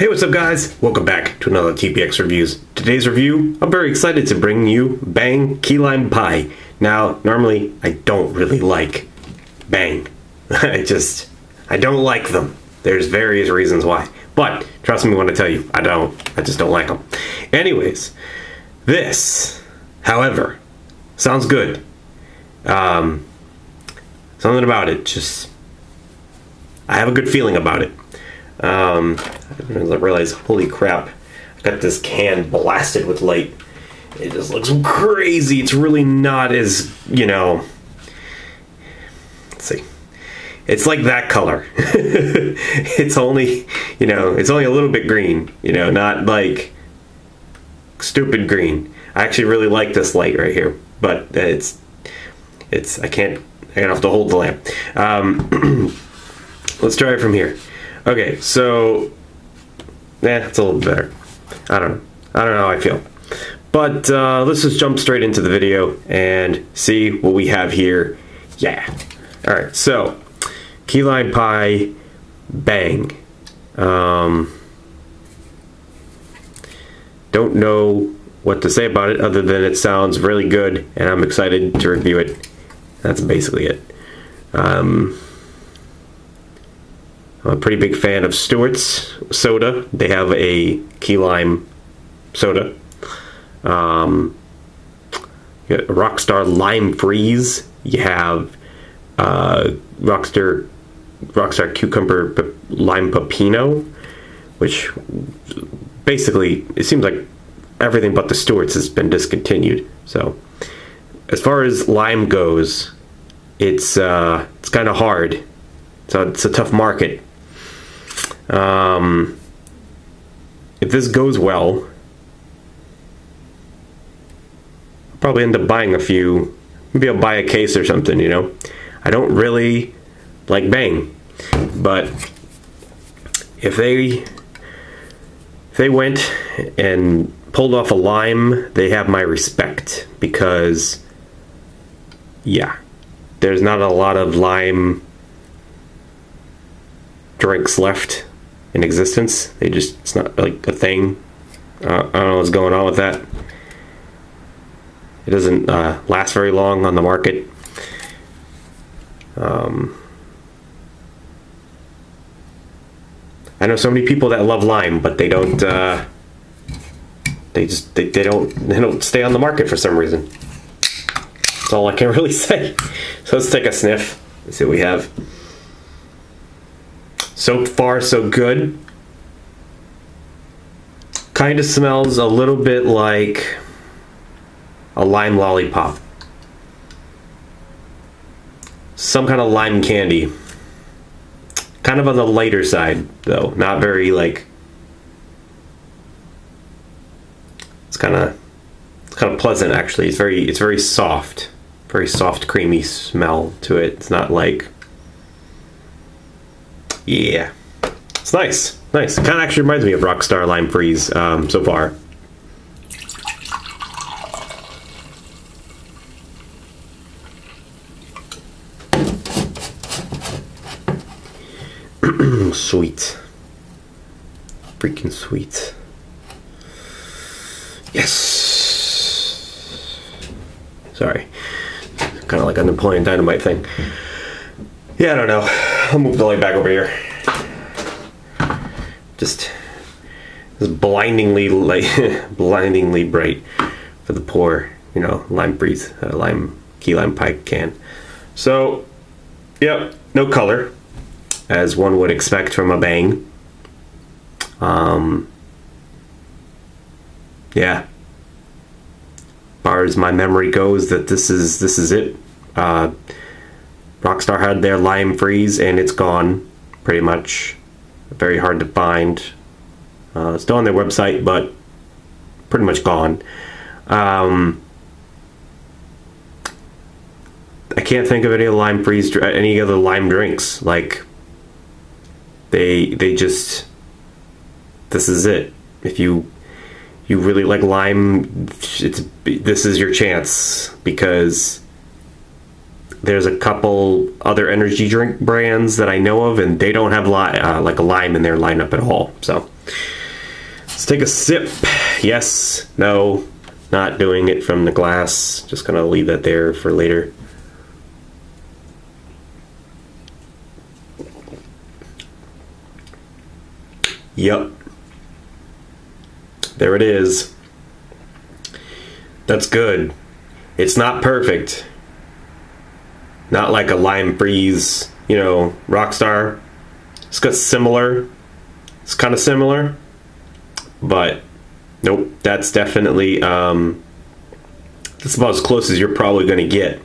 Hey, what's up, guys? Welcome back to another TPX Reviews. Today's review, I'm very excited to bring you Bang Key Lime Pie. Now, normally, I don't really like Bang. I just, I don't like them. There's various reasons why. But, trust me when I tell you, I don't. I just don't like them. Anyways, this, however, sounds good. Um, something about it just, I have a good feeling about it. Um, I realize, holy crap, I got this can blasted with light. It just looks crazy. It's really not as, you know, let's see. It's like that color. it's only, you know, it's only a little bit green, you know, not like stupid green. I actually really like this light right here, but it's, it's, I can't, I have to hold the lamp. Um, let's try it from here. Okay, so yeah, it's a little better. I don't know. I don't know how I feel. But uh, let's just jump straight into the video and see what we have here. Yeah. All right. So, key lime pie, bang. Um, don't know what to say about it other than it sounds really good and I'm excited to review it. That's basically it. Um, I'm a pretty big fan of Stewart's soda. They have a key lime soda. Um, you got Rockstar Lime Freeze. You have uh, Rockstar Rockstar Cucumber Lime Pepino, which basically it seems like everything but the Stewart's has been discontinued. So as far as lime goes, it's uh, it's kind of hard. So it's a tough market. Um, if this goes well, I'll probably end up buying a few. Maybe I'll buy a case or something, you know. I don't really like Bang, but if they if they went and pulled off a lime, they have my respect because yeah, there's not a lot of lime drinks left in existence. They just, it's not like a thing. Uh, I don't know what's going on with that. It doesn't uh, last very long on the market. Um, I know so many people that love lime, but they don't. Uh, they just they, they don't they don't stay on the market for some reason. That's all I can really say. So let's take a sniff. Let's see what we have. So far, so good. Kind of smells a little bit like a lime lollipop. Some kind of lime candy. Kind of on the lighter side, though. Not very, like... It's kind of... It's kind of pleasant, actually. It's very, it's very soft. Very soft, creamy smell to it. It's not like yeah. It's nice. Nice. Kind of actually reminds me of Rockstar Lime Freeze um, so far. sweet. Freaking sweet. Yes. Sorry. Kind of like a Napoleon Dynamite thing. Yeah, I don't know. I'll move the light back over here. Just, just blindingly light, blindingly bright for the poor, you know, lime breeze, uh, lime key lime pie can. So, yep, no color, as one would expect from a bang. Um, yeah. Far as my memory goes, that this is this is it. Uh, Rockstar had their lime freeze and it's gone pretty much. Very hard to find. Uh, still on their website, but pretty much gone. Um, I can't think of any lime freeze, any other lime drinks. Like they they just this is it. If you you really like lime, it's this is your chance because there's a couple other energy drink brands that I know of, and they don't have li- uh, like a lime in their lineup at all. So let's take a sip. Yes, no, not doing it from the glass. Just gonna leave that there for later. Yep. There it is. That's good. It's not perfect. Not like a lime Breeze, you know, Rockstar. It's got similar. It's kind of similar. But nope, that's definitely um that's about as close as you're probably going to get.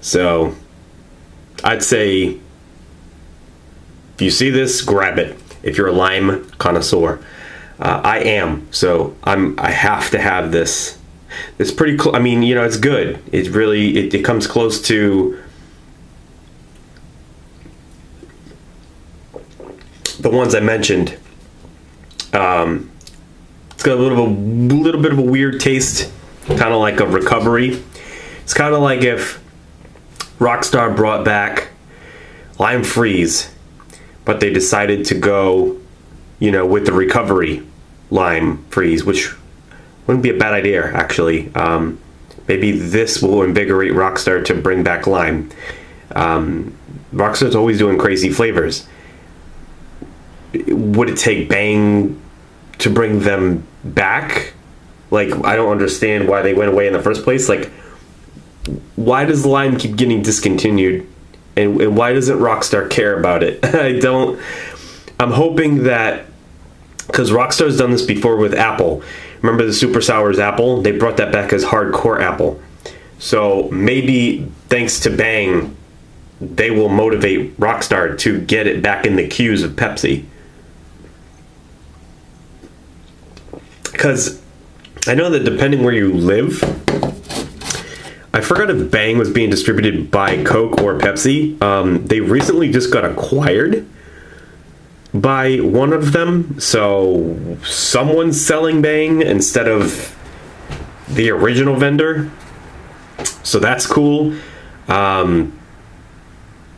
So, I'd say if you see this, grab it. If you're a lime connoisseur, uh, I am. So I'm. I have to have this. It's pretty cool. I mean, you know, it's good. It really it, it comes close to the ones I mentioned. Um, it's got a little, a little bit of a weird taste, kind of like a recovery. It's kind of like if Rockstar brought back Lime Freeze, but they decided to go, you know, with the recovery Lime Freeze, which wouldn't be a bad idea actually. Um, maybe this will invigorate Rockstar to bring back Lime. Um, Rockstar's always doing crazy flavors. Would it take Bang to bring them back? Like, I don't understand why they went away in the first place. Like, why does the line keep getting discontinued? And, and why doesn't Rockstar care about it? I don't. I'm hoping that because Rockstar's done this before with Apple. Remember the Super Sours Apple? They brought that back as hardcore Apple. So maybe thanks to Bang, they will motivate Rockstar to get it back in the queues of Pepsi. Because I know that depending where you live, I forgot if Bang was being distributed by Coke or Pepsi. Um, they recently just got acquired by one of them, so someone's selling Bang instead of the original vendor. So that's cool. Um,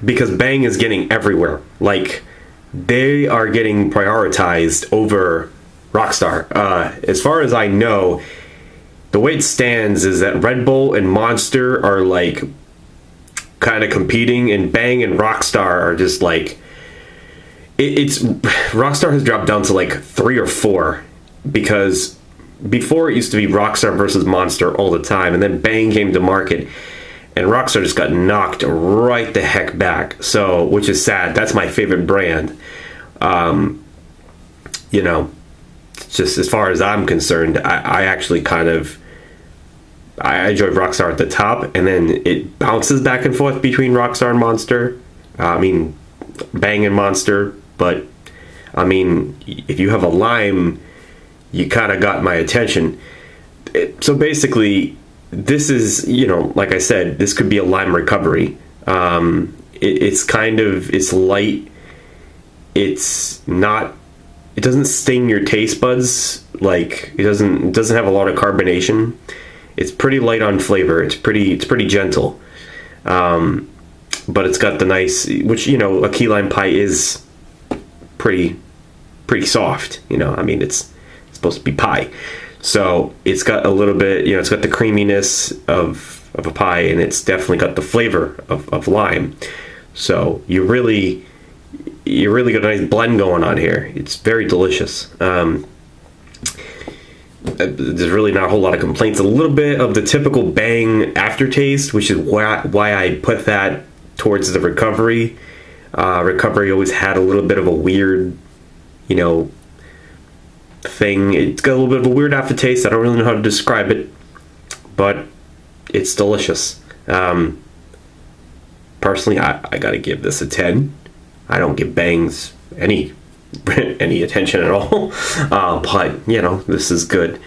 because Bang is getting everywhere. Like, they are getting prioritized over Rockstar. Uh, as far as I know, the way it stands is that Red Bull and Monster are like kind of competing, and Bang and Rockstar are just like it, it's Rockstar has dropped down to like three or four because before it used to be Rockstar versus Monster all the time, and then Bang came to market, and Rockstar just got knocked right the heck back. So, which is sad. That's my favorite brand. Um, you know, just as far as I'm concerned, I, I actually kind of I enjoy Rockstar at the top, and then it bounces back and forth between Rockstar and Monster. Uh, I mean, Bang and Monster, but I mean, if you have a lime, you kind of got my attention. It, so basically, this is you know, like I said, this could be a lime recovery. Um, it, it's kind of it's light. It's not. It doesn't sting your taste buds like it doesn't. It doesn't have a lot of carbonation it's pretty light on flavor. It's pretty it's pretty gentle, um, but it's got the nice which you know a key lime pie is pretty pretty soft. You know, I mean it's, it's supposed to be pie, so it's got a little bit you know it's got the creaminess of of a pie and it's definitely got the flavor of, of lime. So you really you really got a nice blend going on here. It's very delicious. Um, there's really not a whole lot of complaints. A little bit of the typical bang aftertaste, which is why why I put that towards the recovery. Uh, recovery always had a little bit of a weird, you know, thing. It's got a little bit of a weird aftertaste. I don't really know how to describe it, but it's delicious. Um, personally, I, I got to give this a ten. I don't give bangs any any attention at all. Uh, but you know, this is good.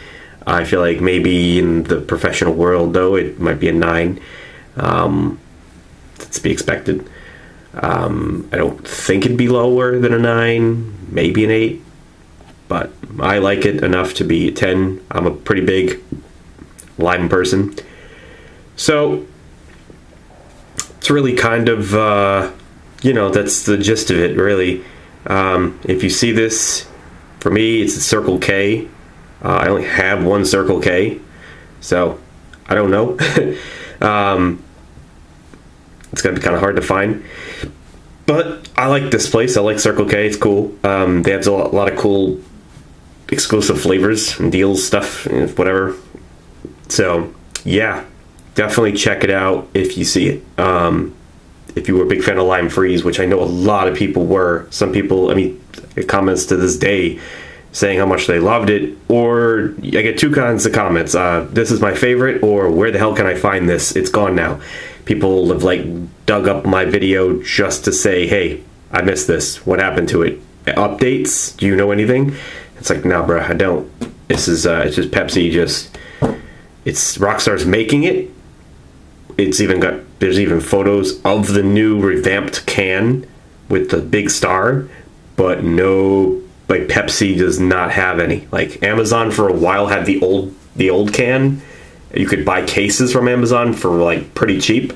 I feel like maybe in the professional world, though, it might be a nine. Um, to be expected. Um, I don't think it'd be lower than a nine, maybe an eight, but I like it enough to be a ten. I'm a pretty big lime person, so it's really kind of, uh, you know, that's the gist of it, really. Um, if you see this, for me, it's a Circle K. Uh, I only have one Circle K, so I don't know. um, it's gonna be kind of hard to find, but I like this place. I like Circle K. It's cool. Um, they have a lot of cool exclusive flavors and deals, stuff, whatever. So yeah, definitely check it out if you see it. Um, if you were a big fan of Lime Freeze, which I know a lot of people were. Some people, I mean, comments to this day saying how much they loved it, or I get two kinds of comments. Uh, this is my favorite, or where the hell can I find this? It's gone now. People have like dug up my video just to say, hey, I missed this. What happened to it? Updates? Do you know anything? It's like, nah, bro, I don't. This is uh, it's just Pepsi. Just it's Rockstar's making it. It's even got there's even photos of the new revamped can with the big star, but no like Pepsi does not have any. Like Amazon for a while had the old the old can. You could buy cases from Amazon for like pretty cheap.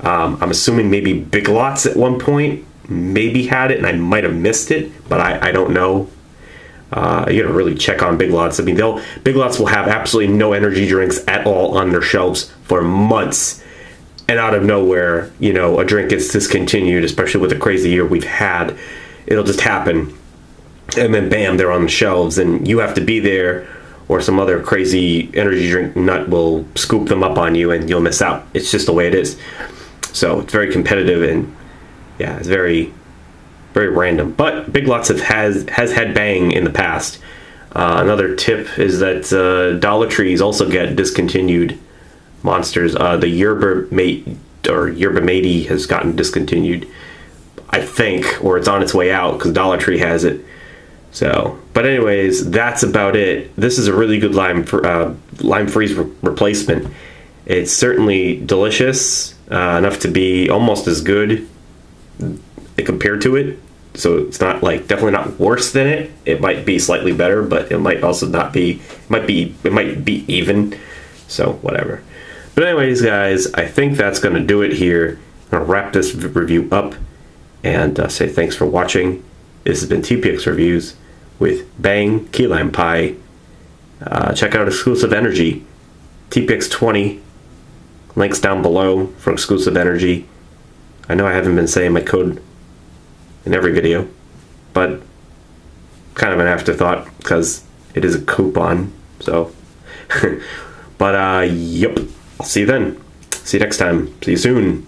Um, I'm assuming maybe Big Lots at one point maybe had it, and I might have missed it, but I, I don't know. Uh, you gotta really check on Big Lots. I mean, they'll Big Lots will have absolutely no energy drinks at all on their shelves for months, and out of nowhere, you know, a drink gets discontinued, especially with the crazy year we've had. It'll just happen and then bam, they're on the shelves, and you have to be there, or some other crazy energy drink nut will scoop them up on you, and you'll miss out. It's just the way it is. So it's very competitive, and yeah, it's very, very random. But Big Lots have, has has had bang in the past. Uh, another tip is that uh, Dollar Trees also get discontinued monsters. Uh, the Yerba Mate or Yerba Matey has gotten discontinued, I think, or it's on its way out because Dollar Tree has it. So, but anyways, that's about it. This is a really good lime for, uh, lime freeze re- replacement. It's certainly delicious uh, enough to be almost as good compared to it. So it's not like definitely not worse than it. It might be slightly better, but it might also not be. Might be. It might be even. So whatever. But anyways, guys, I think that's going to do it here. I'm going to wrap this review up and uh, say thanks for watching. This has been TPX Reviews with Bang Key Lime Pie. Uh, check out Xklusive Energy, TPX20. Links down below for Xklusive Energy. I know I haven't been saying my code in every video, but kind of an afterthought because it is a coupon. So, but uh, yep. I'll see you then. See you next time. See you soon.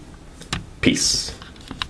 Peace.